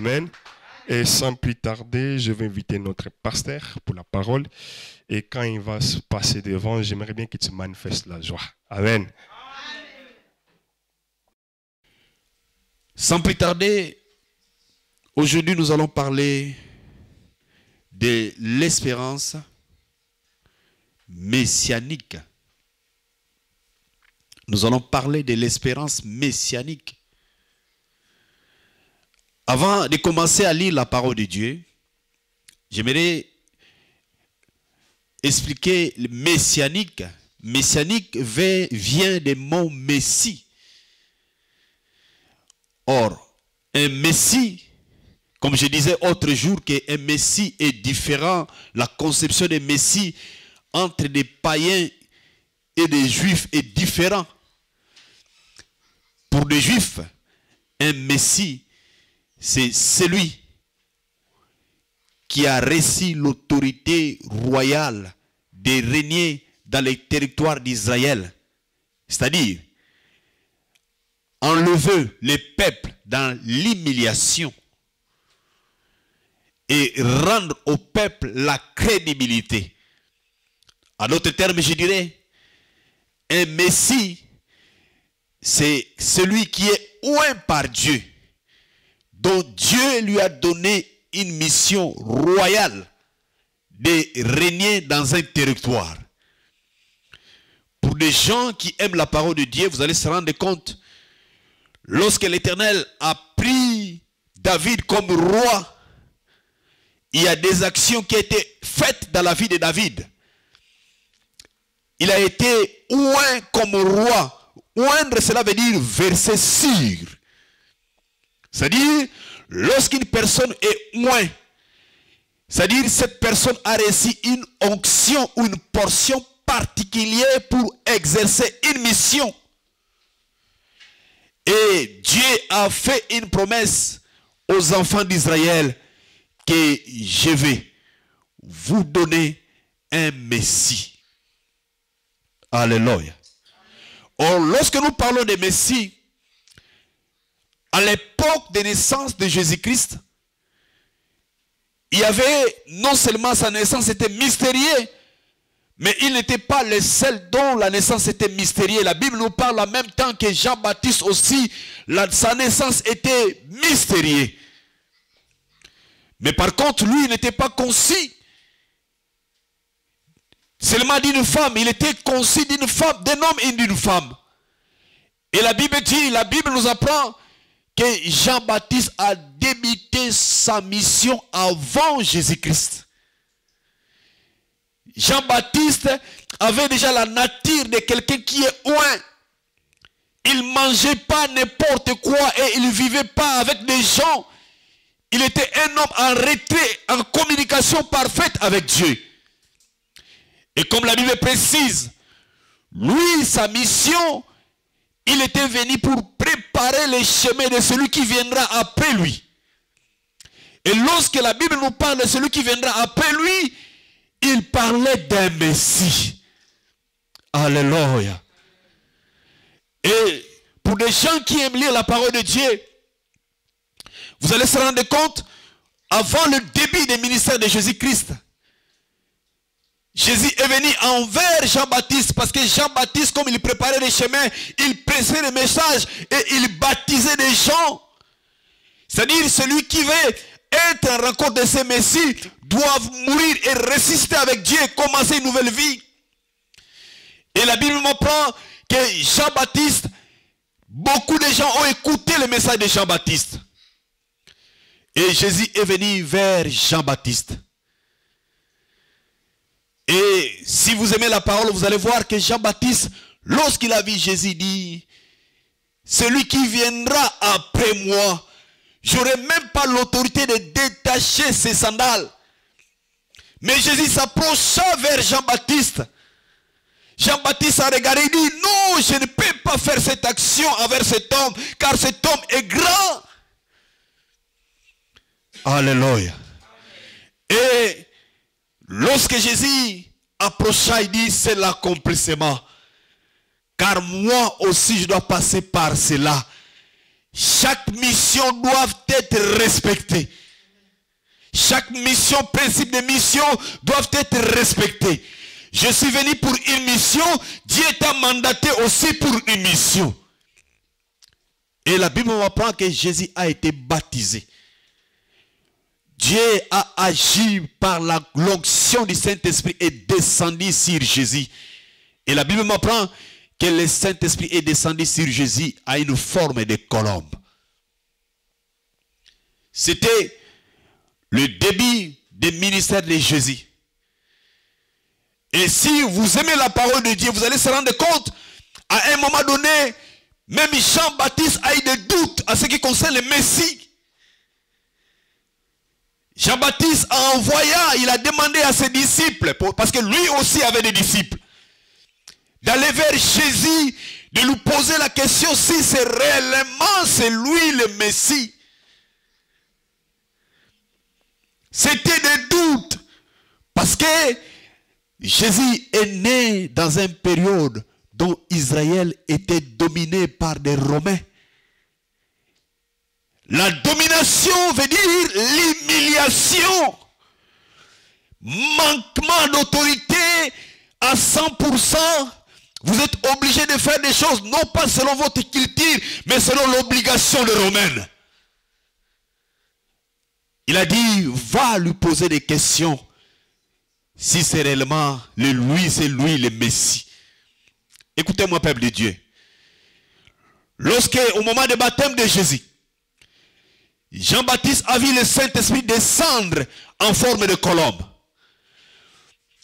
Amen. Et sans plus tarder, je vais inviter notre pasteur pour la parole. Et quand il va se passer devant, j'aimerais bien qu'il se manifeste la joie. Amen. Sans plus tarder, aujourd'hui nous allons parler de l'espérance messianique. Nous allons parler de l'espérance messianique. Avant de commencer à lire la parole de Dieu, j'aimerais expliquer le messianique. Messianique vient des mots messie. Or, un messie, comme je disais autre jour, qu'un messie est différent, la conception des messie entre des païens et des juifs est différent. Pour des juifs, un messie c'est celui qui a reçu l'autorité royale de régner dans les territoires d'Israël. C'est-à-dire, enlever les peuples dans l'humiliation et rendre au peuple la crédibilité. En d'autres termes, je dirais, un Messie, c'est celui qui est oint par Dieu dont Dieu lui a donné une mission royale de régner dans un territoire. Pour des gens qui aiment la parole de Dieu, vous allez se rendre compte, lorsque l'Éternel a pris David comme roi, il y a des actions qui ont été faites dans la vie de David. Il a été oint comme roi. Oindre, cela veut dire verser sur. C'est-à-dire, lorsqu'une personne est moins, c'est-à-dire cette personne a reçu une onction ou une portion particulière pour exercer une mission. Et Dieu a fait une promesse aux enfants d'Israël que je vais vous donner un Messie. Alléluia. Or, lorsque nous parlons de Messie, à l'époque de naissance de Jésus-Christ, il y avait non seulement sa naissance était mystérieuse, mais il n'était pas le seul dont la naissance était mystérieuse. La Bible nous parle en même temps que Jean-Baptiste aussi, sa naissance était mystérieuse. Mais par contre, lui, il n'était pas concis seulement d'une femme. Il était concis d'une femme, d'un homme et d'une femme. Et la Bible dit, la Bible nous apprend que Jean-Baptiste a débuté sa mission avant Jésus-Christ. Jean-Baptiste avait déjà la nature de quelqu'un qui est loin. Il mangeait pas n'importe quoi et il vivait pas avec des gens. Il était un homme en retrait, en communication parfaite avec Dieu. Et comme la Bible précise, lui, sa mission, il était venu pour préparer les chemins de celui qui viendra après lui. Et lorsque la Bible nous parle de celui qui viendra après lui, il parlait d'un Messie. Alléluia. Et pour des gens qui aiment lire la parole de Dieu, vous allez se rendre compte, avant le début des ministères de Jésus-Christ, Jésus est venu envers Jean-Baptiste parce que Jean-Baptiste, comme il préparait les chemins, il pressait les messages et il baptisait des gens. C'est-à-dire celui qui veut être en rencontre de ces messies doit mourir et résister avec Dieu et commencer une nouvelle vie. Et la Bible m'apprend que Jean-Baptiste, beaucoup de gens ont écouté le message de Jean-Baptiste. Et Jésus est venu vers Jean-Baptiste. Et si vous aimez la parole, vous allez voir que Jean-Baptiste, lorsqu'il a vu Jésus, dit, celui qui viendra après moi, j'aurai même pas l'autorité de détacher ses sandales. Mais Jésus s'approcha vers Jean-Baptiste. Jean-Baptiste a regardé et dit, non, je ne peux pas faire cette action envers cet homme, car cet homme est grand. Alléluia. Et Lorsque Jésus approcha, il dit, c'est l'accomplissement. Car moi aussi, je dois passer par cela. chaque mission doit être respectée. Chaque mission, principe de mission doivent être respectés. Je suis venu pour une mission, Dieu t'a mandaté aussi pour une mission. Et la Bible m'apprend que Jésus a été baptisé. Dieu a agi par l'onction du Saint-Esprit et descendu sur Jésus. Et la Bible m'apprend que le Saint-Esprit est descendu sur Jésus à une forme de colombe. C'était le début du ministère de Jésus. Et si vous aimez la parole de Dieu, vous allez se rendre compte, à un moment donné, même Jean-Baptiste a eu des doutes à ce qui concerne le Messie. Jean-Baptiste, en envoyant, il a demandé à ses disciples, parce que lui aussi avait des disciples, d'aller vers Jésus, de lui poser la question si c'est réellement c'est lui le Messie. C'était des doutes. Parce que Jésus est né dans une période dont Israël était dominé par des Romains. La domination veut dire l'humiliation, manquement d'autorité à 100%. Vous êtes obligé de faire des choses, non pas selon votre culture, mais selon l'obligation des Romains. Il a dit, va lui poser des questions. Si c'est réellement le lui, c'est lui le Messie. Écoutez-moi, peuple de Dieu. Lorsque, au moment du baptême de Jésus, Jean-Baptiste a vu le Saint-Esprit descendre en forme de colombe.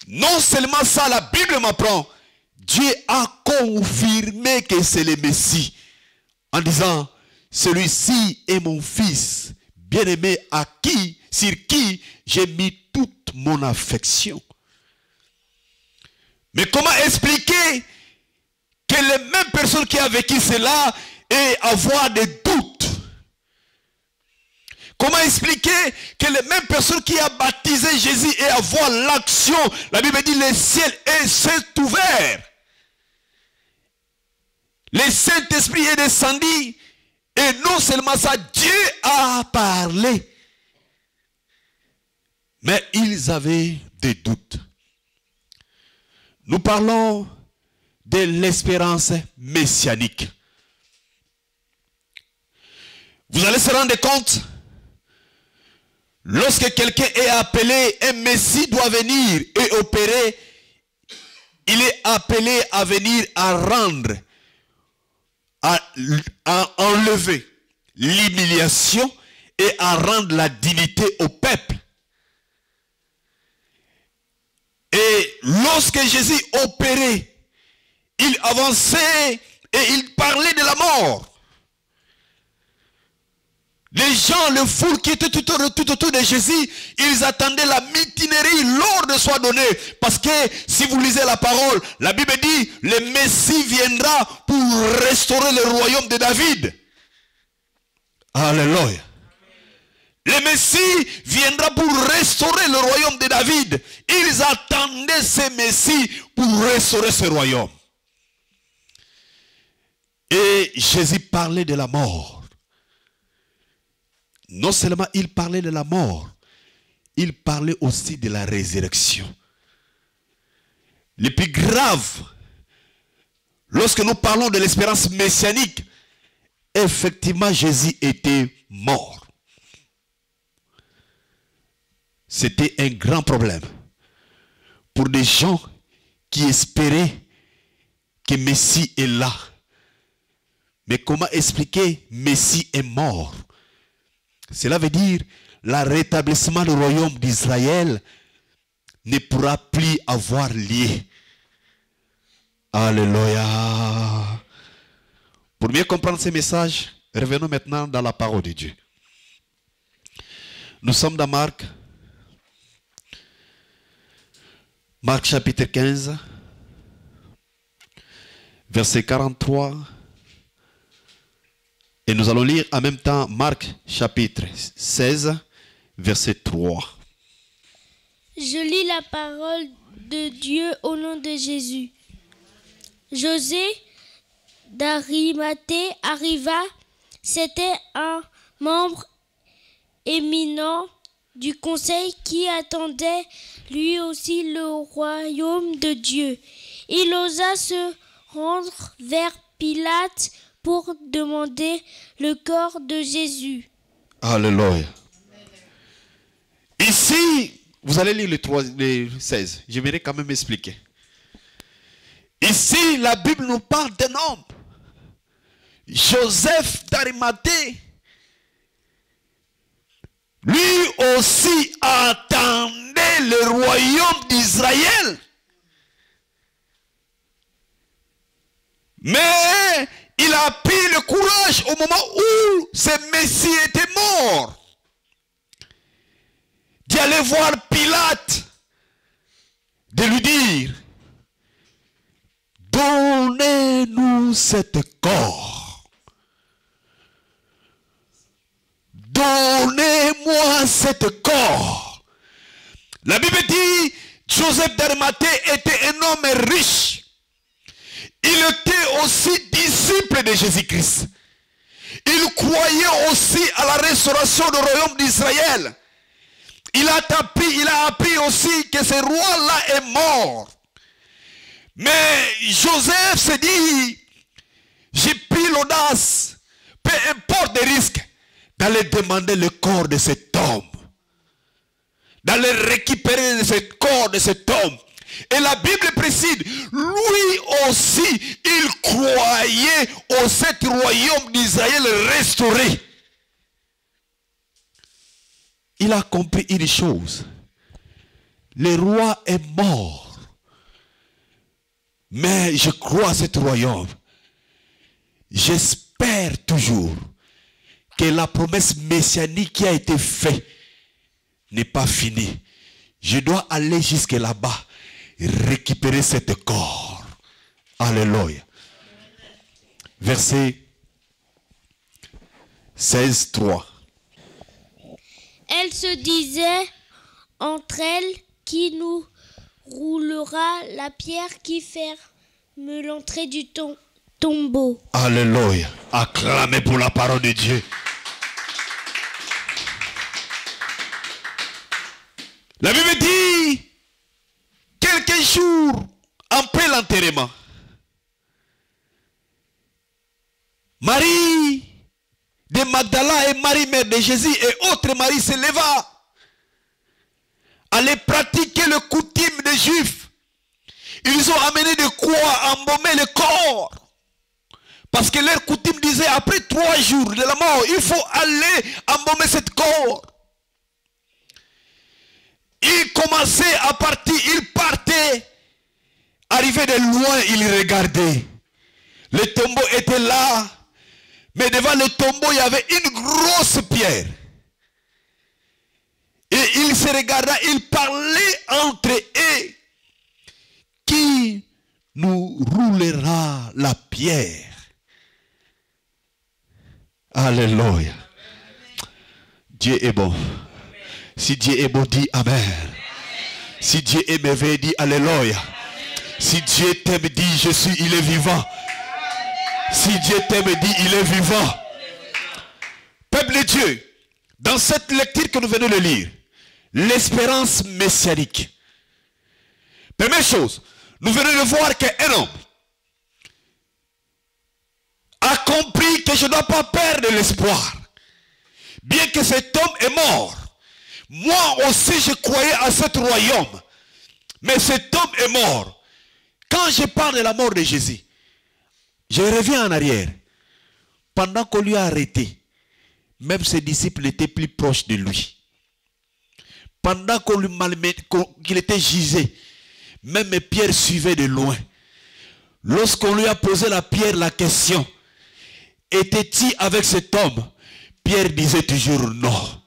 Non seulement ça, la Bible m'apprend, Dieu a confirmé que c'est le Messie en disant, celui-ci est mon fils bien-aimé à qui, sur qui j'ai mis toute mon affection. Mais comment expliquer que les mêmes personnes qui ont vécu cela et avoir des doutes Comment expliquer que les mêmes personnes qui ont baptisé Jésus et avoir l'action, la Bible dit le ciel est ouvert. Le Saint-Esprit est descendu et non seulement ça, Dieu a parlé. Mais ils avaient des doutes. Nous parlons de l'espérance messianique. Vous allez se rendre compte, lorsque quelqu'un est appelé, un Messie doit venir et opérer, il est appelé à venir à rendre à, enlever l'humiliation et à rendre la dignité au peuple. Et lorsque Jésus opérait, il avançait et il parlait de la mort. Les gens, le foule qui était tout, autour de Jésus, ils attendaient la mutinerie, l'ordre soit donné. Parce que si vous lisez la parole, la Bible dit, le Messie viendra pour restaurer le royaume de David. Alléluia. Le Messie viendra pour restaurer le royaume de David. Ils attendaient ce Messie pour restaurer ce royaume. Et Jésus parlait de la mort non seulement il parlait de la mort, il parlait aussi de la résurrection. Le plus grave, lorsque nous parlons de l'espérance messianique, effectivement Jésus était mort. C'était un grand problème pour des gens qui espéraient que Messie est là. Mais comment expliquer Messie est mort? Cela veut dire le rétablissement du royaume d'Israël ne pourra plus avoir lieu. Alléluia. Pour mieux comprendre ces messages, revenons maintenant dans la parole de Dieu. Nous sommes dans Marc. Marc chapitre 15, verset 43 et nous allons lire en même temps Marc chapitre 16, verset 3. Je lis la parole de Dieu au nom de Jésus. José d'Arimathée arriva, C'était un membre éminent du conseil qui attendait lui aussi le royaume de Dieu. Il osa se rendre vers Pilate pour demander le corps de Jésus. Alléluia. Ici, vous allez lire le, 3, le 16. J'aimerais quand même expliquer. Ici, la Bible nous parle d'un homme. Joseph d'Arimathée. Lui aussi attendait le royaume d'Israël. Mais il a pris le courage au moment où ce Messie était mort. D'y aller voir Pilate. De lui dire, donnez-nous cet corps. Donnez-moi cet corps. La Bible dit, Joseph d'Arimathée était un homme riche. Il était aussi disciple de Jésus-Christ. Il croyait aussi à la restauration du royaume d'Israël. Il a appris, il a appris aussi que ce roi-là est mort. Mais Joseph s'est dit, j'ai pris l'audace, peu importe les risques, d'aller demander le corps de cet homme. D'aller récupérer ce corps de cet homme. Et la Bible précise, cet royaume d'Israël restauré. Il a compris une chose. Le roi est mort. Mais je crois à cet royaume. J'espère toujours que la promesse messianique qui a été faite n'est pas finie. Je dois aller jusque là-bas récupérer cet corps. Alléluia. Verset 16, 3. Elle se disait entre elles qui nous roulera la pierre qui ferme l'entrée du tom- tombeau. Alléluia. Acclamez pour la parole de Dieu. La Bible dit, quelques jours après l'enterrement, Marie de Magdala et Marie mère de Jésus et autres Marie se leva. Allaient pratiquer le coutume des Juifs. Ils ont amené de quoi embaumer le corps. Parce que leur coutume disait, après trois jours de la mort, il faut aller embaumer cet corps. Ils commençaient à partir, ils partaient. Arrivés de loin, ils regardaient. Le tombeau était là. Mais devant le tombeau, il y avait une grosse pierre. Et ils se regardaient, ils parlaient entre eux. Qui nous roulera la pierre? Alléluia. Dieu est bon. Si Dieu est bon, dis Amen. Si Dieu est merveilleux, dis Alléluia. Si Dieu t'aime, dis Je suis, il est vivant. Si Dieu t'aime, dis il est vivant. Peuple de Dieu, dans cette lecture que nous venons de lire, l'espérance messianique. Première chose, nous venons de voir qu'un homme a compris que je ne dois pas perdre l'espoir. Bien que cet homme est mort. Moi aussi, je croyais à ce royaume. Mais cet homme est mort. Quand je parle de la mort de Jésus, je reviens en arrière. Pendant qu'on lui a arrêté, même ses disciples étaient plus proches de lui. Pendant qu'on lui qu'il était gisé, même Pierre suivait de loin. Lorsqu'on lui a posé la pierre la question, était-il avec cet homme? Pierre disait toujours non.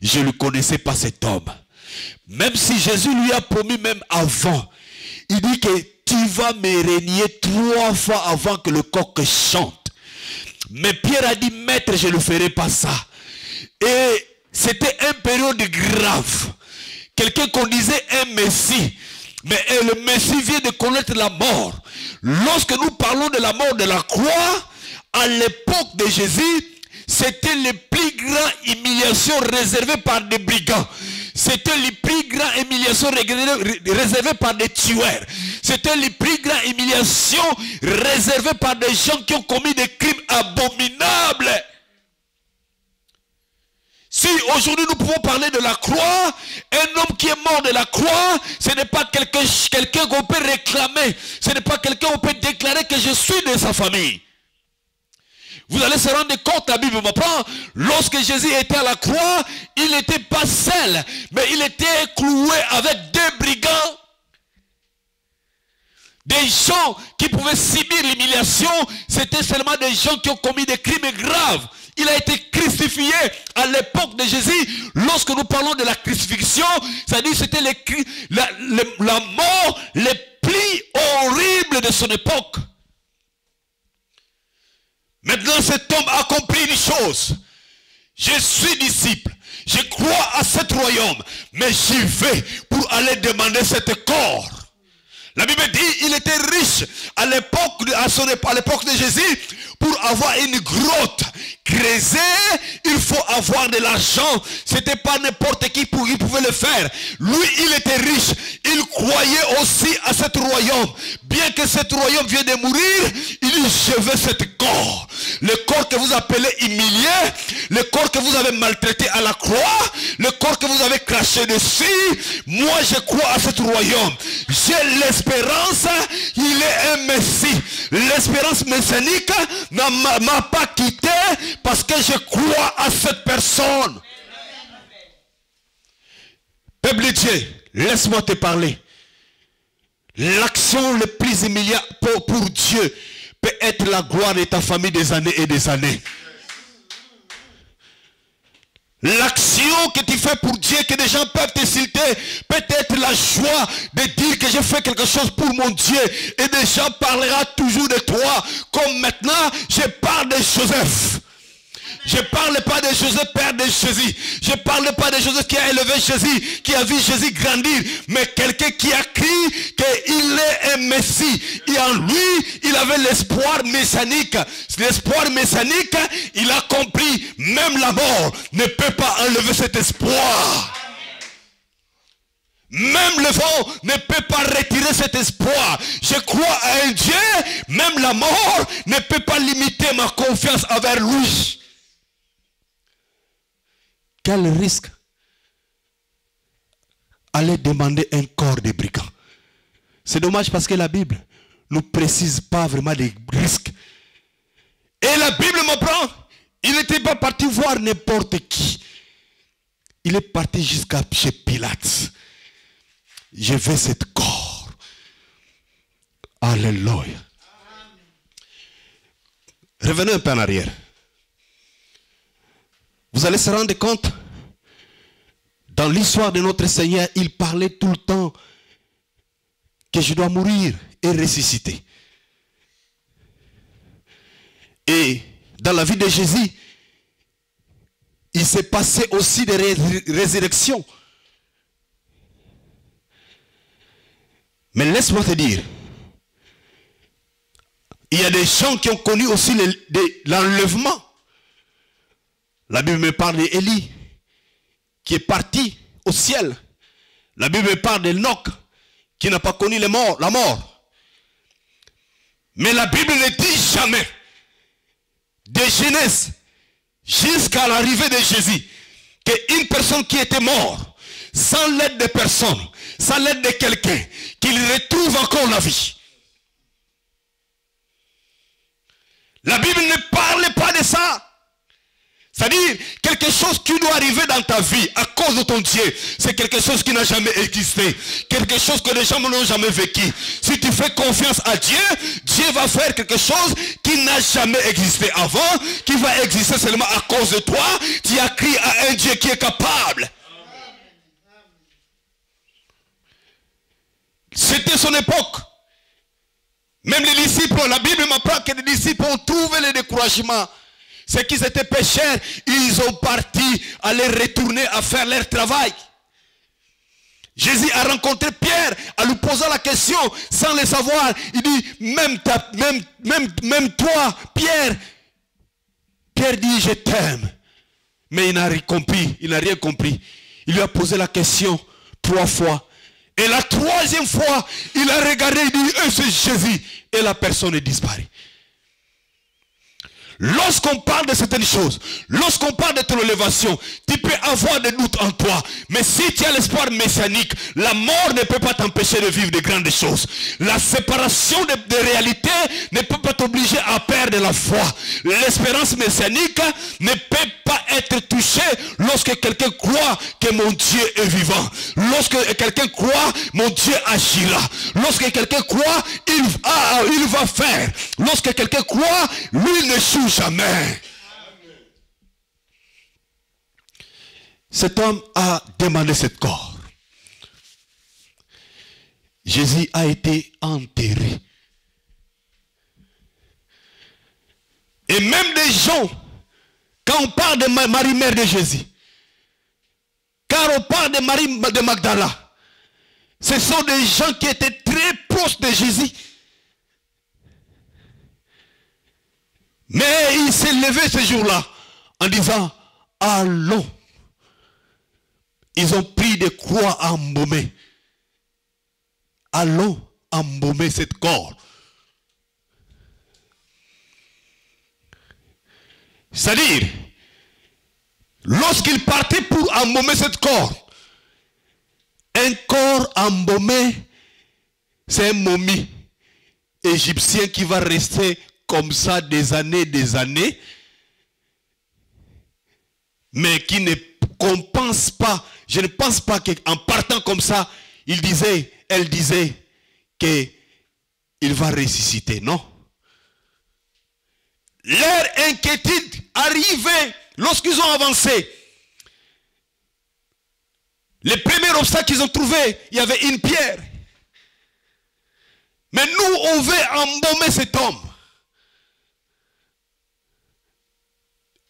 Je ne connaissais pas cet homme. Même si Jésus lui a promis même avant, il dit que tu vas me régner trois fois avant que le coq chante. Mais Pierre a dit, maître, je ne ferai pas ça. Et c'était une période grave. Quelqu'un qu'on disait un Messie. Mais le Messie vient de connaître la mort. Lorsque nous parlons de la mort de la croix, à l'époque de Jésus, c'était les plus grandes humiliations réservées par des brigands. C'était les plus grandes humiliations réservées par des tueurs. C'était les plus grandes humiliations réservées par des gens qui ont commis des crimes abominables. Si aujourd'hui nous pouvons parler de la croix, un homme qui est mort de la croix, ce n'est pas quelqu'un qu'on peut réclamer. Ce n'est pas quelqu'un qu'on peut déclarer que je suis de sa famille. Vous allez se rendre compte, la Bible m'apprend, lorsque Jésus était à la croix, il n'était pas seul, mais il était cloué avec deux brigands. Des gens qui pouvaient subir l'humiliation, c'était seulement des gens qui ont commis des crimes graves. Il a été crucifié à l'époque de Jésus. Lorsque nous parlons de la crucifixion, dit c'était la, la mort les plus horrible de son époque. Maintenant, cet homme a compris une chose. Je suis disciple. Je crois à cet royaume. Mais j'y vais pour aller demander cet corps. La Bible dit il était riche à l'époque à l'époque de Jésus pour avoir une grotte creuser, il faut avoir de l'argent. C'était pas n'importe qui qui pouvait le faire. Lui, il était riche. Il croyait aussi à ce royaume. Bien que ce royaume vienne de mourir, il dit, je veux ce corps. Le corps que vous appelez humilié, le corps que vous avez maltraité à la croix, le corps que vous avez craché dessus. Moi, je crois à ce royaume. J'ai l'espérance, il est un Messie. L'espérance messianique m'a pas quitté parce que je crois à cette personne. Peuple Dieu, laisse-moi te parler. L'action le plus immédiate pour, pour Dieu peut être la gloire de ta famille des années et des années. L'action que tu fais pour Dieu, que des gens peuvent te citer, peut-être la joie de dire que j'ai fait quelque chose pour mon Dieu. Et des gens parleront toujours de toi. Comme maintenant, je parle de Joseph. Je ne parle pas de Joseph, père de Jésus. Je ne parle pas de Joseph qui a élevé Jésus, qui a vu Jésus grandir. Mais quelqu'un qui a crié qu'il est un Messie. Et en lui, il avait l'espoir messianique. L'espoir messianique, il a compris, même la mort ne peut pas enlever cet espoir. Même le vent ne peut pas retirer cet espoir. Je crois à un Dieu, même la mort ne peut pas limiter ma confiance envers lui. Quel risque aller demander un corps de brigands C'est dommage parce que la Bible ne précise pas vraiment les risques. Et la Bible m'apprend, il n'était pas parti voir n'importe qui. Il est parti jusqu'à chez Pilate. Je veux cet corps. Alléluia. Revenez un peu en arrière. Vous allez se rendre compte, dans l'histoire de notre Seigneur, il parlait tout le temps que je dois mourir et ressusciter. Et dans la vie de Jésus, il s'est passé aussi des résurrections. Mais laisse-moi te dire, il y a des gens qui ont connu aussi l'enlèvement. La Bible me parle d'Élie, qui est parti au ciel. La Bible me parle d'Enoch, qui n'a pas connu la mort. Mais la Bible ne dit jamais, de Genèse jusqu'à l'arrivée de Jésus, qu'une personne qui était morte, sans l'aide de personne, sans l'aide de quelqu'un, qu'il retrouve encore la vie. La Bible ne parle pas de ça. C'est-à-dire, quelque chose qui doit arriver dans ta vie à cause de ton Dieu, c'est quelque chose qui n'a jamais existé. Quelque chose que les gens n'ont jamais vécu. Si tu fais confiance à Dieu, Dieu va faire quelque chose qui n'a jamais existé avant, qui va exister seulement à cause de toi. Tu as crié à un Dieu qui est capable. C'était son époque. Même les disciples, la Bible m'apprend que les disciples ont trouvé le découragement. Ceux qui étaient pécheurs, ils ont parti aller retourner à faire leur travail. Jésus a rencontré Pierre en lui posant la question sans le savoir. Il dit, même, toi, Pierre, Pierre dit, je t'aime. Mais il n'a rien compris. Il n'a rien compris. Il lui a posé la question trois fois. Et la troisième fois, il a regardé, il dit, c'est Jésus. Et la personne est disparue. Lorsqu'on parle de certaines choses, lorsqu'on parle de ton élévation, tu peux avoir des doutes en toi. Mais si tu as l'espoir messianique, la mort ne peut pas t'empêcher de vivre de grandes choses. La séparation des de réalités ne peut pas t'obliger à perdre la foi. L'espérance messianique ne peut pas être touchée lorsque quelqu'un croit que mon Dieu est vivant. Lorsque quelqu'un croit, mon Dieu agira. Lorsque quelqu'un croit, il, va faire. Lorsque quelqu'un croit, lui ne joue jamais. Cet homme a demandé ce corps. Jésus a été enterré. Et même des gens, quand on parle de Ma- Marie, mère de Jésus, quand on parle de Marie de Magdala, ce sont des gens qui étaient très proches de Jésus. Mais il s'est levé ce jour-là en disant, allons. Ils ont pris des croix embaumées. Allons embaumer cette corps. C'est-à-dire, lorsqu'il partait pour embaumer cette corps, un corps embaumé, c'est un momie égyptien qui va rester comme ça des années, des années, mais qui ne compense pas. Je ne pense pas qu'en partant comme ça, il disait, elle disait que il va ressusciter. Non? Leur inquiétude arrivait lorsqu'ils ont avancé. Le premier obstacle qu'ils ont trouvé, il y avait une pierre. Mais nous, on veut embaumer cet homme.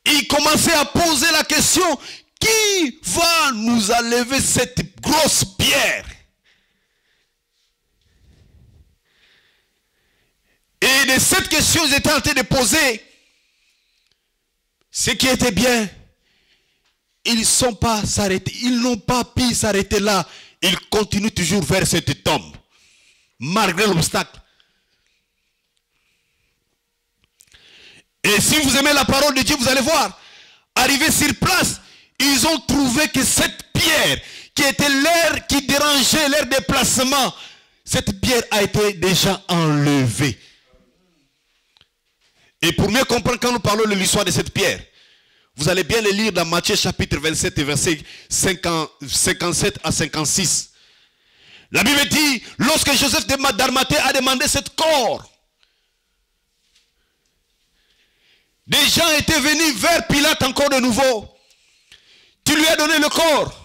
Il commençait à poser la question, qui va nous enlever cette grosse pierre? Et de cette question, ils étaient en train de poser. Ce qui était bien, ils ne sont pas s'arrêter. Ils n'ont pas pu s'arrêter là. Ils continuent toujours vers cette tombe. Malgré l'obstacle. Et si vous aimez la parole de Dieu, vous allez voir. Arrivés sur place, ils ont trouvé que cette pierre qui était l'air qui dérangeait leur déplacement, cette pierre a été déjà enlevée. Et pour mieux comprendre quand nous parlons de l'histoire de cette pierre, vous allez bien le lire dans Matthieu chapitre 27 et verset 50 57 à 56. La Bible dit, lorsque Joseph de d'Arimathée a demandé cette corps, des gens étaient venus vers Pilate encore de nouveau. Tu lui as donné le corps.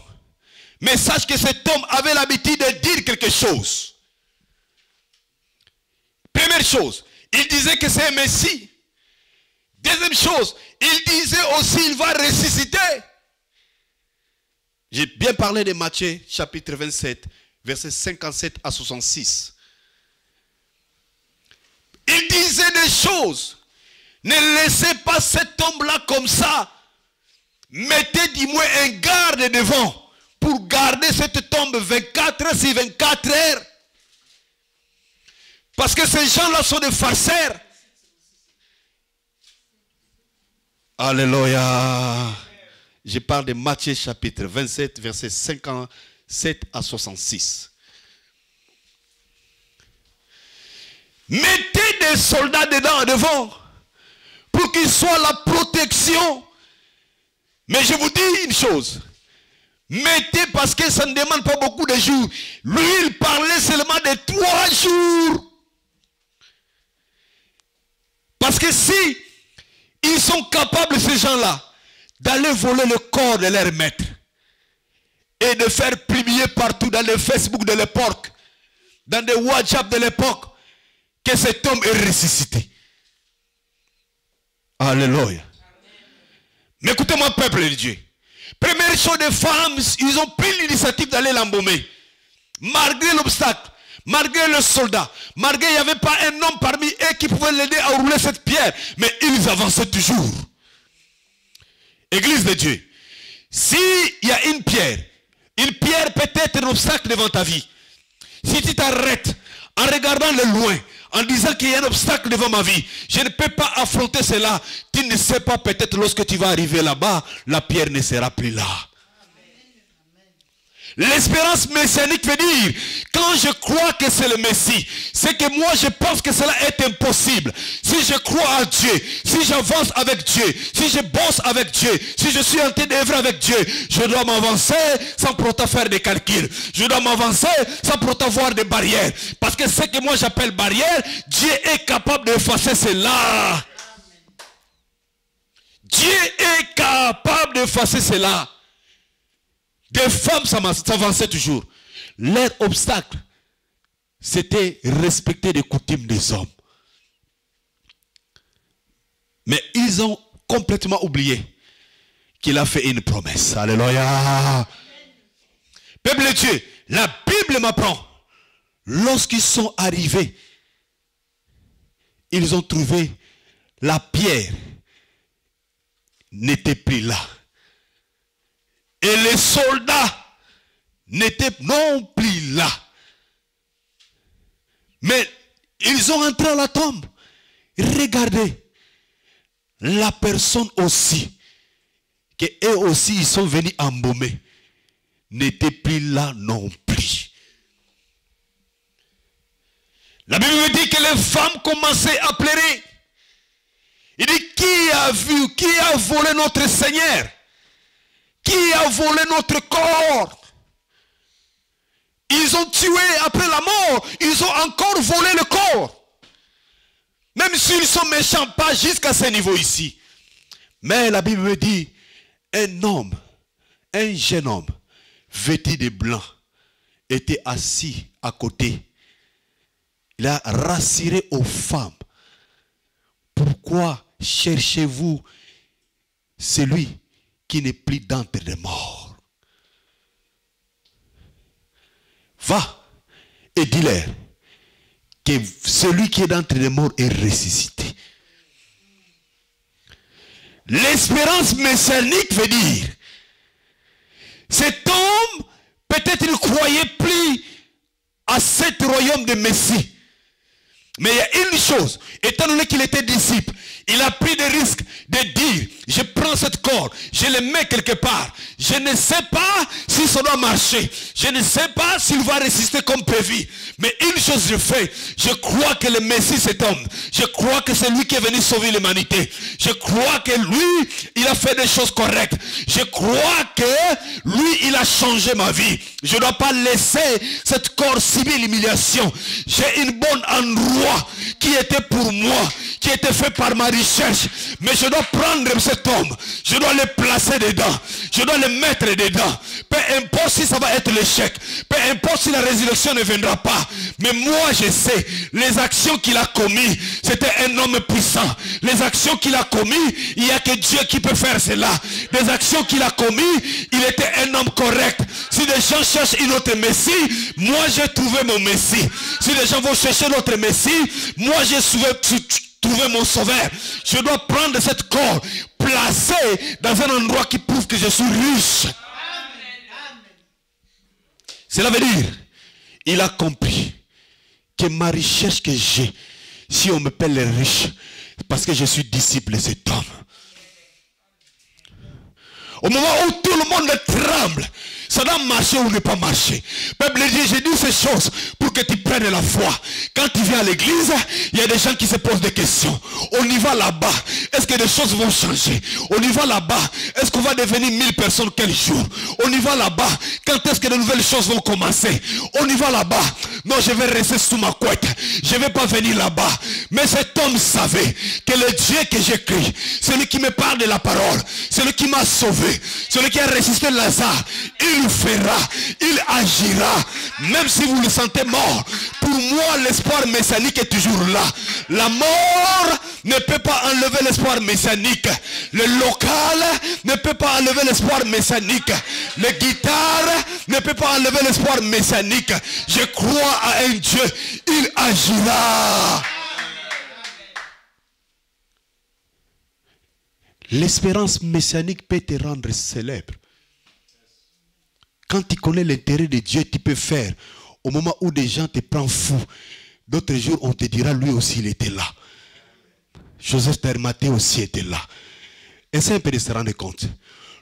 Mais sache que cet homme avait l'habitude de dire quelque chose. Première chose, il disait que c'est un Messie. Deuxième chose, il disait aussi il va ressusciter. J'ai bien parlé de Matthieu chapitre 27, versets 57 à 66. Il disait des choses. Ne laissez pas cet homme-là comme ça. Mettez du moins un garde devant pour garder cette tombe 24 heures sur 24 heures. Parce que ces gens-là sont des farceurs. Alléluia. Je parle de Matthieu chapitre 27, versets 57 à 66. Mettez des soldats dedans, devant, pour qu'ils soient la protection. Mais je vous dis une chose. Mettez parce que ça ne demande pas beaucoup de jours. Lui, il parlait seulement de trois jours. Parce que si ils sont capables, ces gens-là, d'aller voler le corps de leur maître et de faire publier partout dans le Facebook de l'époque, dans les WhatsApp de l'époque, que cet homme est ressuscité. Alléluia. Mais écoutez-moi, peuple de Dieu. Première chose des femmes, ils ont pris l'initiative d'aller l'embaumer. Malgré l'obstacle, malgré le soldat, malgré il n'y avait pas un homme parmi eux qui pouvait l'aider à rouler cette pierre, mais ils avançaient toujours. Église de Dieu, s'il y a une pierre, une pierre peut être un obstacle devant ta vie. Si tu t'arrêtes en regardant le loin, en disant qu'il y a un obstacle devant ma vie, je ne peux pas affronter cela. Tu ne sais pas peut-être lorsque tu vas arriver là-bas, la pierre ne sera plus là. L'espérance messianique veut dire, quand je crois que c'est le Messie, c'est que moi je pense que cela est impossible. Si je crois à Dieu, si j'avance avec Dieu, si je bosse avec Dieu, si je suis en train d'œuvrer avec Dieu, je dois m'avancer sans pour autant faire des calculs. Je dois m'avancer sans pour autant voir des barrières. Parce que ce que moi j'appelle barrière, Dieu est capable d'effacer cela. Dieu est capable d'effacer cela. Des femmes s'avançaient toujours. Leur obstacle, c'était respecter les coutumes des hommes. Mais ils ont complètement oublié qu'il a fait une promesse. Alléluia. Peuple de Dieu, la Bible m'apprend. Lorsqu'ils sont arrivés, ils ont trouvé la pierre n'était plus là. Et les soldats n'étaient non plus là. Mais ils ont entré à la tombe. Regardez. La personne aussi, que eux aussi ils sont venus embaumer, n'était plus là non plus. La Bible dit que les femmes commençaient à pleurer. Il dit, qui a vu, qui a volé notre Seigneur? Qui a volé notre corps Ils ont tué après la mort. Ils ont encore volé le corps. Même s'ils sont méchants, pas jusqu'à ce niveau ici. Mais la Bible me dit, un homme, un jeune homme, vêtu de blanc, était assis à côté. Il a rassuré aux femmes. Pourquoi cherchez-vous celui qui n'est plus d'entre les morts. Va et dis-leur que celui qui est d'entre les morts est ressuscité. L'espérance messianique veut dire, cet homme, peut-être ne croyait plus à cet royaume de Messie. Mais il y a une chose, étant donné qu'il était disciple, il a pris des risques de dire, je prends cette corps, je le mets quelque part. Je ne sais pas si ça doit marcher. Je ne sais pas s'il va résister comme prévu. Mais une chose je fais, je crois que le Messie cet homme. Je crois que c'est lui qui est venu sauver l'humanité. Je crois que lui, il a fait des choses correctes. Je crois que lui, il a changé ma vie. Je ne dois pas laisser cette corps subir l'humiliation. J'ai une bonne endroit qui était pour moi, qui était fait par ma recherche. Mais je dois prendre cet homme. Je dois le placer dedans. Je dois le mettre dedans. Peu importe si ça va être l'échec. Peu importe si la résurrection ne viendra pas. Mais moi, je sais, les actions qu'il a commis, c'était un homme puissant. Les actions qu'il a commis, il n'y a que Dieu qui peut faire cela. Les actions qu'il a commis, il était un homme correct. Si les gens cherchent une autre Messie, moi j'ai trouvé mon Messie. Si les gens vont chercher notre Messie, moi j'ai trouvé mon sauveur. Je dois prendre cette corps, placer dans un endroit qui prouve que je suis riche. Cela veut dire, il a compris que ma richesse que j'ai, si on me paie les riches, parce que je suis disciple de cet homme. Au moment où tout le monde tremble, ça doit marcher ou ne pas marcher. Peuple Dieu, j'ai dit ces choses pour que tu prennes la foi. Quand tu viens à l'église, il y a des gens qui se posent des questions. On y va là-bas. Est-ce que des choses vont changer? On y va là-bas. Est-ce qu'on va devenir mille personnes quel jour? On y va là-bas. Quand est-ce que de nouvelles choses vont commencer? On y va là-bas. Non, je vais rester sous ma couette. Je ne vais pas venir là-bas. Mais cet homme savait que le Dieu que j'écris, celui qui me parle de la parole, celui qui m'a sauvé, celui qui a résisté Lazare, fera, il agira. Même si vous le sentez mort, pour moi l'espoir messianique est toujours là. La mort ne peut pas enlever l'espoir messianique. Le local ne peut pas enlever l'espoir messianique. Le guitare ne peut pas enlever l'espoir messianique. Je crois à un Dieu, il agira. L'espérance messianique peut te rendre célèbre. Quand tu connais l'intérêt de Dieu, tu peux faire. Au moment où des gens te prennent fou, d'autres jours, on te dira, lui aussi, il était là. Joseph Termaté aussi était là. Essaye un peu de se rendre compte.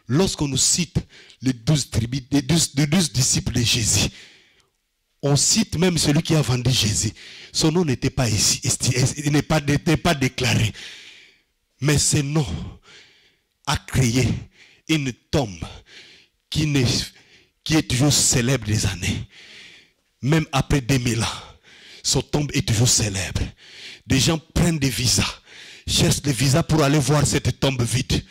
Lorsqu'on nous cite les douze tribus, les douze, les douze disciples de Jésus, on cite même celui qui a vendu Jésus. Son nom n'était pas ici, il n'est pas, n'était pas déclaré. Mais ce nom a créé une tombe qui, n'est- qui est toujours célèbre des années. Même après 2000 ans, son tombe est toujours célèbre. Des gens prennent des visas, cherchent des visas pour aller voir cette tombe vide.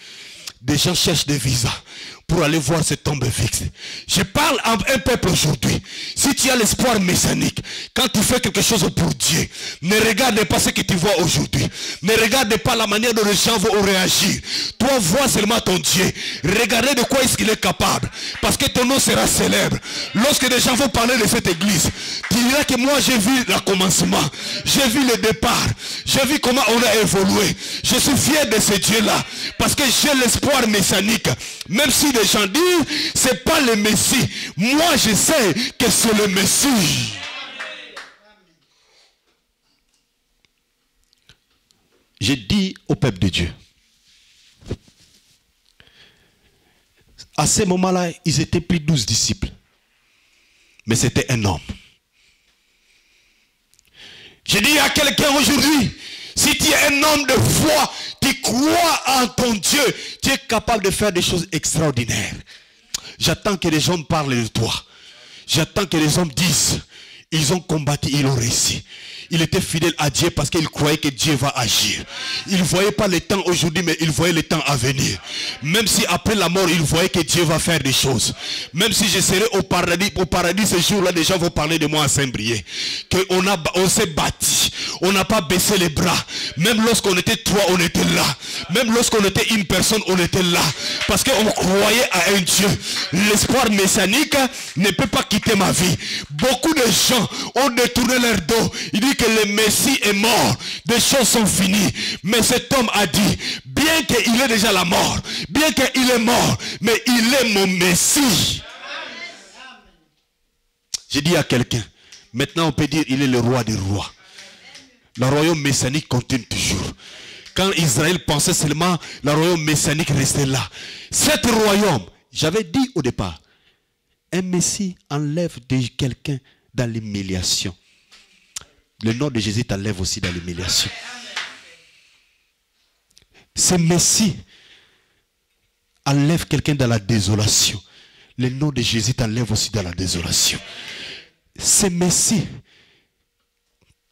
Des gens cherchent des visas pour aller voir cette tombe fixe. Je parle à un peuple aujourd'hui. Si tu as l'espoir messianique, quand tu fais quelque chose pour Dieu, ne regarde pas ce que tu vois aujourd'hui. Ne regarde pas la manière dont les gens vont réagir. Toi, vois seulement ton Dieu. Regardez de quoi est-ce qu'il est capable. Parce que ton nom sera célèbre. Lorsque les gens vont parler de cette église, tu diras que moi j'ai vu le commencement. J'ai vu le départ. J'ai vu comment on a évolué. Je suis fier de ce Dieu-là. Parce que j'ai l'espoir messianique. Même si les gens disent, c'est pas le Messie. Moi, je sais que c'est le Messie. J'ai dit au peuple de Dieu. À ce moment-là, ils étaient plus douze disciples. Mais c'était un homme. Je dis à quelqu'un aujourd'hui, si tu es un homme de foi, tu crois en ton Dieu, tu es capable de faire des choses extraordinaires. J'attends que les hommes parlent de toi. J'attends que les hommes disent, ils ont combattu, ils ont réussi. Il était fidèle à Dieu parce qu'il croyait que Dieu va agir. Il ne voyait pas le temps aujourd'hui, mais il voyait le temps à venir. Même si après la mort, il voyait que Dieu va faire des choses. Même si je serai au paradis, au paradis ce jour-là, les gens vont parler de moi à Saint-Brieuc. Qu'on on s'est bâti. On n'a pas baissé les bras. Même lorsqu'on était trois, on était là. Même lorsqu'on était une personne, on était là. Parce qu'on croyait à un Dieu. L'espoir messianique ne peut pas quitter ma vie. Beaucoup de gens ont détourné leur dos. Que le Messie est mort. Des choses sont finies. Mais cet homme a dit, bien qu'il est déjà la mort, bien qu'il est mort, mais il est mon Messie. J'ai dit à quelqu'un, maintenant on peut dire il est le roi des rois. Le royaume messianique continue toujours. Quand Israël pensait seulement, le royaume messianique restait là. Cet royaume, j'avais dit au départ, un Messie enlève de quelqu'un dans l'humiliation. Le nom de Jésus t'enlève aussi dans l'humiliation. Ce Messie enlève quelqu'un dans la désolation. Le nom de Jésus t'enlève aussi dans la désolation. Ce Messie,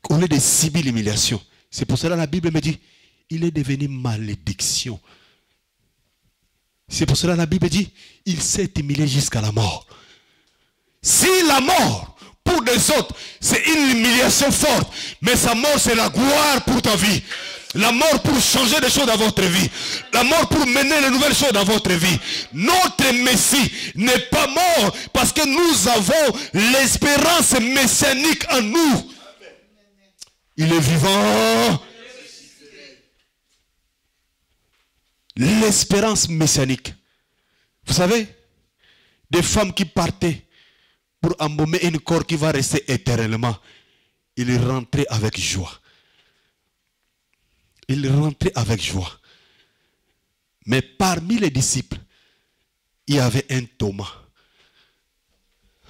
au lieu de subir l'humiliation, c'est pour cela que la Bible me dit, il est devenu malédiction. C'est pour cela que la Bible dit, il s'est humilié jusqu'à la mort. Si la mort, des autres, c'est une humiliation forte, mais sa mort, c'est la gloire pour ta vie. La mort pour changer des choses dans votre vie. La mort pour mener les nouvelles choses dans votre vie. Notre Messie n'est pas mort parce que nous avons l'espérance messianique en nous. Il est vivant. L'espérance messianique. Vous savez, des femmes qui partaient pour embaumer un corps qui va rester éternellement, ils rentraient avec joie. Ils rentraient avec joie. Mais parmi les disciples, il y avait un Thomas.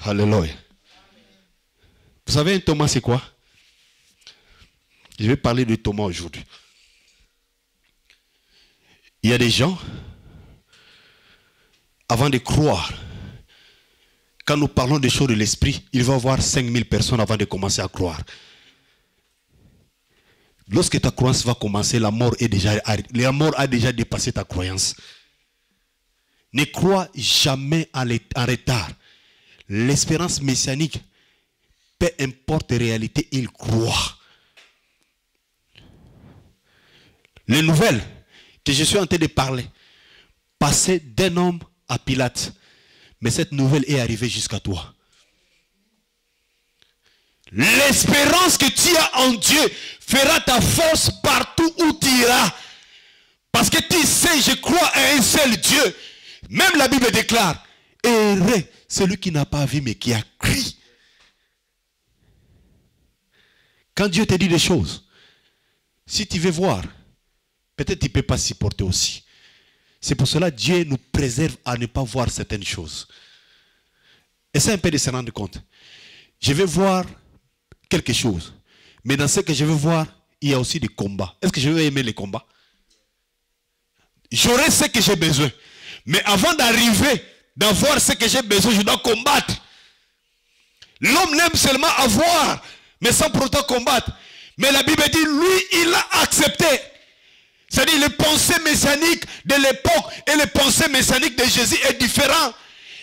Alléluia. Vous savez, un Thomas, c'est quoi? Je vais parler de Thomas aujourd'hui. Il y a des gens, avant de croire, quand nous parlons des choses de l'esprit, il va y avoir 5000 personnes avant de commencer à croire. Lorsque ta croyance va commencer, la mort, est déjà, la mort a déjà dépassé ta croyance. Ne crois jamais en retard. L'espérance messianique, peu importe la réalité, il croit. Les nouvelles que je suis en train de parler, passaient d'un homme à Pilate. Mais cette nouvelle est arrivée jusqu'à toi. L'espérance que tu as en Dieu fera ta force partout où tu iras. Parce que tu sais, je crois à un seul Dieu. Même la Bible déclare, heureux celui qui n'a pas vu mais qui a cru. Quand Dieu te dit des choses, si tu veux voir, peut-être tu ne peux pas s'y porter aussi. C'est pour cela que Dieu nous préserve à ne pas voir certaines choses. Et c'est un peu de se rendre compte. Je vais voir quelque chose. Mais dans ce que je veux voir, il y a aussi des combats. Est-ce que je vais aimer les combats? J'aurai ce que j'ai besoin. Mais avant d'arriver, d'avoir ce que j'ai besoin, je dois combattre. L'homme n'aime seulement avoir, mais sans pour autant combattre. Mais la Bible dit, lui, il a accepté. C'est-à-dire les pensées messianiques de l'époque et les pensées messianiques de Jésus est différent.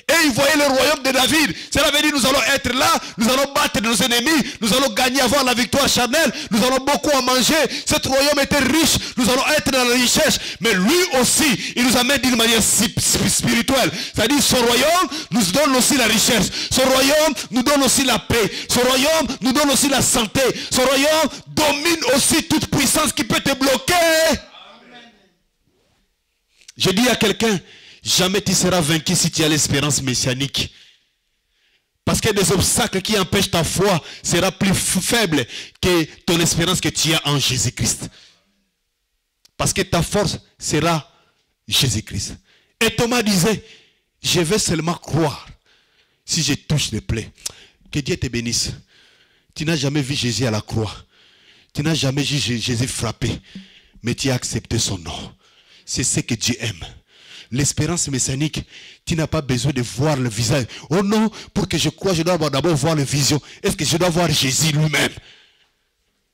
Et il voyait le royaume de David. Cela veut dire nous allons être là, nous allons battre nos ennemis, nous allons gagner, avoir la victoire charnelle, nous allons beaucoup à manger. Cet royaume était riche, nous allons être dans la richesse. Mais lui aussi, il nous amène d'une manière spirituelle. C'est-à-dire son royaume nous donne aussi la richesse. Son royaume nous donne aussi la paix. Son royaume nous donne aussi la santé. Son royaume domine aussi toute puissance qui peut te bloquer. Je dis à quelqu'un, jamais tu seras vaincu si tu as l'espérance messianique. Parce que des obstacles qui empêchent ta foi sera plus faible que ton espérance que tu as en Jésus-Christ. Parce que ta force sera Jésus-Christ. Et Thomas disait, je vais seulement croire si je touche les plaies. Que Dieu te bénisse. Tu n'as jamais vu Jésus à la croix. Tu n'as jamais vu Jésus frapper. Mais tu as accepté son nom. C'est ce que Dieu aime. L'espérance messianique, tu n'as pas besoin de voir le visage. Oh non, pour que je croie, je dois d'abord voir la vision. Est-ce que je dois voir Jésus lui-même?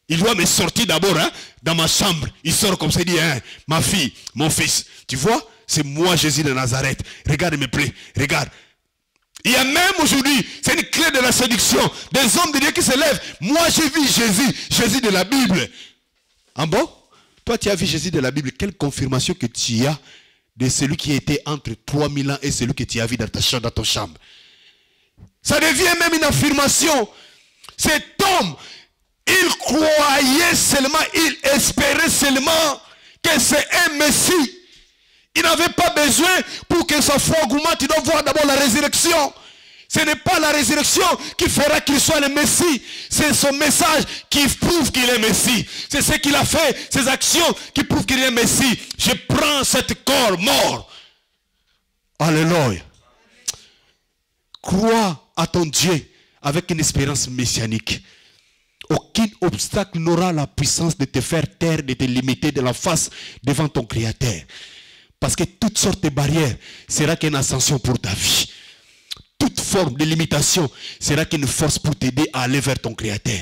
Il doit me sortir d'abord hein, dans ma chambre. Il sort comme ça, il dit, hein, ma fille, mon fils. Tu vois, c'est moi Jésus de Nazareth. Regarde mes plaies, regarde. Il y a même aujourd'hui, c'est une clé de la séduction, des hommes de Dieu qui se lèvent. Moi, j'ai vu Jésus, Jésus de la Bible. En bon? Toi, tu as vu Jésus de la Bible. Quelle confirmation que tu as de celui qui était entre 3000 ans et celui que tu as vu dans ta chambre. Ça devient même une affirmation. Cet homme, il croyait seulement, il espérait seulement que c'est un Messie. Il n'avait pas besoin pour que sa foi augmente, il doit voir d'abord la résurrection. Ce n'est pas la résurrection qui fera qu'il soit le Messie. C'est son message qui prouve qu'il est Messie. C'est ce qu'il a fait, ses actions qui prouvent qu'il est Messie. Je prends cet corps mort. Alléluia. Crois à ton Dieu avec une espérance messianique. Aucun obstacle n'aura la puissance de te faire taire, de te limiter de la face devant ton Créateur. Parce que toutes sortes de barrières sera qu'une ascension pour ta vie toute forme de limitation sera qu'une force pour t'aider à aller vers ton Créateur.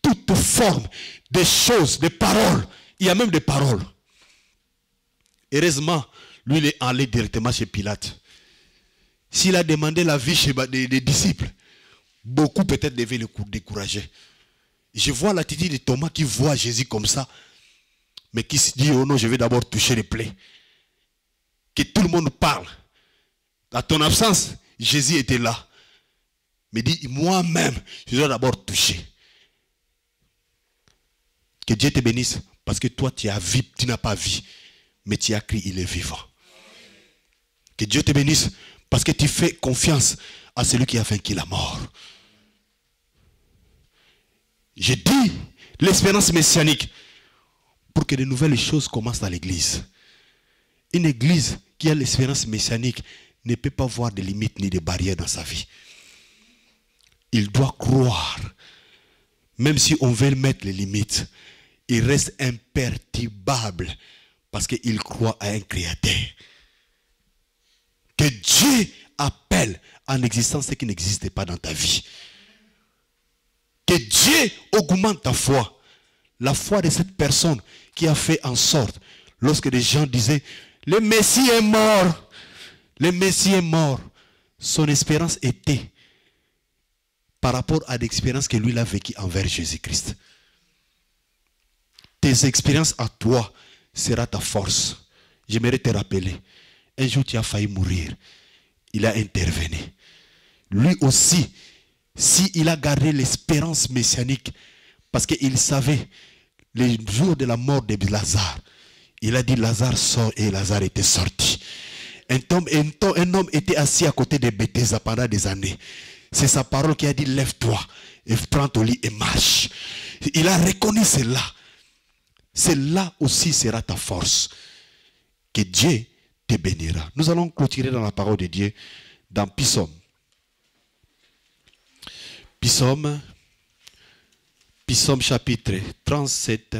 Toute forme de choses, de paroles, il y a même des paroles. Heureusement, lui, il est allé directement chez Pilate. S'il a demandé la vie chez des, des disciples, beaucoup peut-être devaient le décourager. Je vois l'attitude de Thomas qui voit Jésus comme ça, mais qui se dit, oh non, je vais d'abord toucher les plaies. Que tout le monde parle. À ton absence, Jésus était là. Mais dit, moi-même, je dois d'abord toucher. Que Dieu te bénisse. Parce que toi, tu as vu, tu n'as pas vu. Mais tu as crié, il est vivant. Que Dieu te bénisse. Parce que tu fais confiance à celui qui a vaincu la mort. Je dis l'espérance messianique pour que de nouvelles choses commencent dans l'église. Une église qui a l'espérance messianique ne peut pas voir de limites ni de barrières dans sa vie. Il doit croire. Même si on veut mettre les limites, il reste imperturbable parce qu'il croit à un créateur. Que Dieu appelle en existence ce qui n'existait pas dans ta vie. Que Dieu augmente ta foi. La foi de cette personne qui a fait en sorte, lorsque les gens disaient, le Messie est mort, le Messie est mort. Son espérance était par rapport à l'expérience que lui a vécue envers Jésus-Christ. Tes expériences à toi sera ta force. J'aimerais te rappeler, un jour tu as failli mourir. Il a intervenu. Lui aussi, s'il a gardé l'espérance messianique, parce qu'il savait les jours de la mort de Lazare, Il a dit Lazare sort et Lazare était sorti. Un homme, était assis à côté de Bethesda pendant des années. C'est sa parole qui a dit lève-toi et prends ton lit et marche. Il a reconnu cela. Cela aussi sera ta force. Que Dieu te bénira. Nous allons clôturer dans la parole de Dieu dans Psaume. Psaume, Psaume chapitre 37,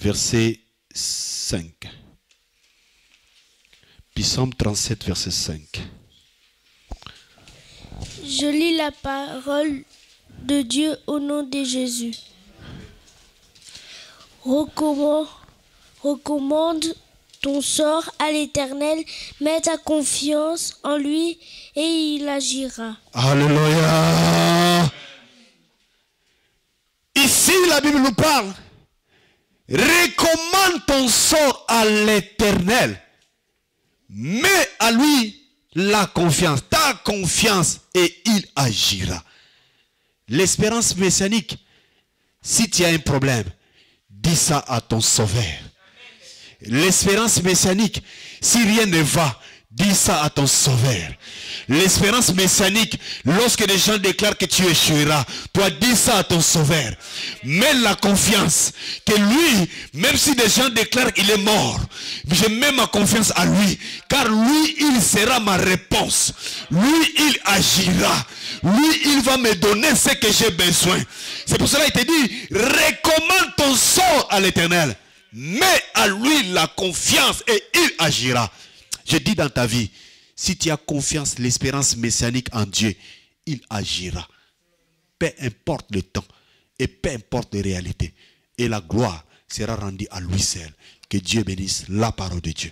verset 5. Psaume 37, verset 5. Je lis la parole de Dieu au nom de Jésus. Recommande, recommande ton sort à l'Éternel, mets ta confiance en lui et il agira. Alléluia. Ici, la Bible nous parle. Recommande ton sort à l'Éternel. Mets à lui la confiance, ta confiance, et il agira. L'espérance messianique, si tu as un problème, dis ça à ton sauveur. L'espérance messianique, si rien ne va, dis ça à ton sauveur. L'espérance messianique, lorsque les gens déclarent que tu échoueras, toi dis ça à ton sauveur. Mets la confiance que lui, même si des gens déclarent qu'il est mort, je mets ma confiance à lui. Car lui, il sera ma réponse. Lui, il agira. Lui, il va me donner ce que j'ai besoin. C'est pour cela qu'il te dit, recommande ton sort à l'éternel. Mets à lui la confiance et il agira. Je dis dans ta vie, si tu as confiance, l'espérance messianique en Dieu, il agira. Peu importe le temps et peu importe les réalités. Et la gloire sera rendue à lui seul. Que Dieu bénisse la parole de Dieu.